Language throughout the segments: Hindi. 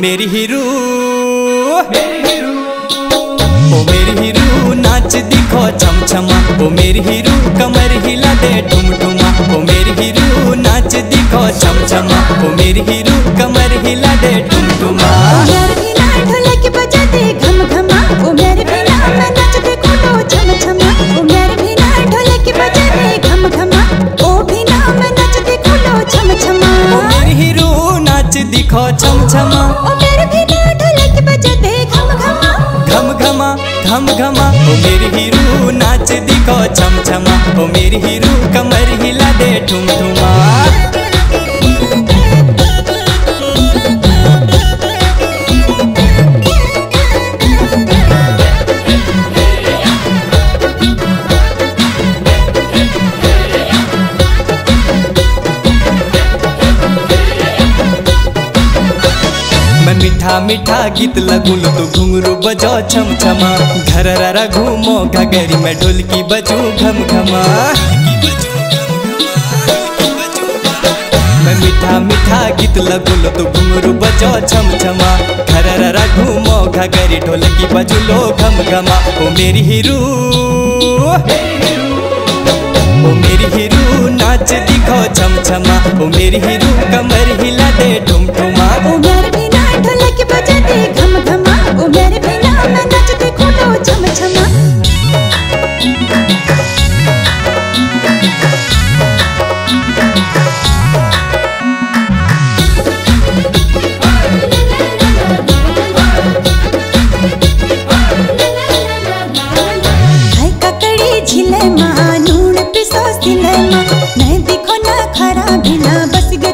मेरी हीरू। ओ मेरी हीरू नाच दिखो चमचमा। ओ मेरी हीरू कमर हिला दे ठुमठुमा ओ मेरी हीरू नाच दिखो चमचमा। ओ मेरी हीरू कमर हिला दे घमा घम ओ मेरी हीरू नाच दिखो छम छमा ओ मेरी हीरू कमर हिला दे ठुम ठुमा मीठा मीठा गीत लगुल तो घुंगरू बजो छम छमा घर रा घूमो घगरी में ढोलकी बजू घम घमा मैं मीठा मीठा गीत लगुल तो घुंगरू बजो छम छमा घर रा घूमो घगरी ढोलकी बजू लो घम घमा ओ मेरी हीरू, ओ मेरी हीरू, नाच दिखो छम छमा ओ मेरी हीरू, कमर हिला दे ठुम ठुमा ओ मेरे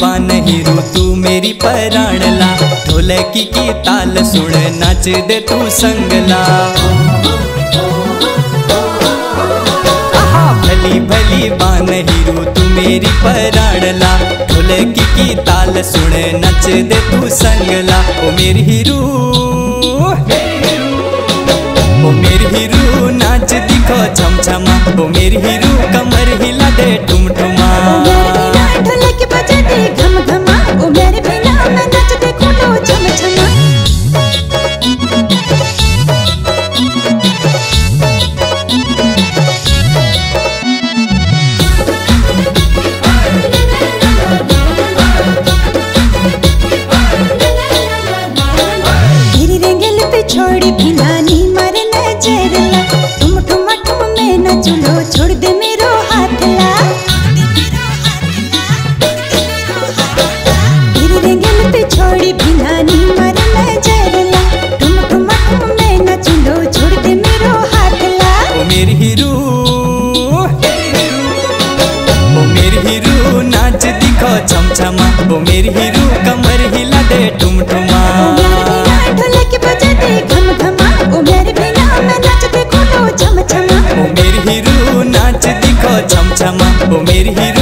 बान हीरू तू मेरी पराणला। ढोलकी की ताल सुन, नाच दे तू संगला। भली भली बान हीरू तू मेरी पराणला। ढोलकी की ताल सुन, नच दे तू संगला। ओ मेरी हीरू ओ मेरी हीरू नाच दिखो छम छमा। ओ मेरी हीरू कमर हिला रेंगल छोड़ी भिलानी मर मरे नजरला तुम ठुम ठुम में न चुलो छोड़ दे मेरो हाथ ला तेरी रेंगल पे छोड़ी भिलानी मर मरे नजरला तुम ठुम ठुम में न चुलो छोड़ दे मेरो हाथ ला ओ मेरी हीरू, ओ मेरी हीरू, नाच दिखो छम ओ मेरी हीरू, कमर हिला वो मेरी हीरो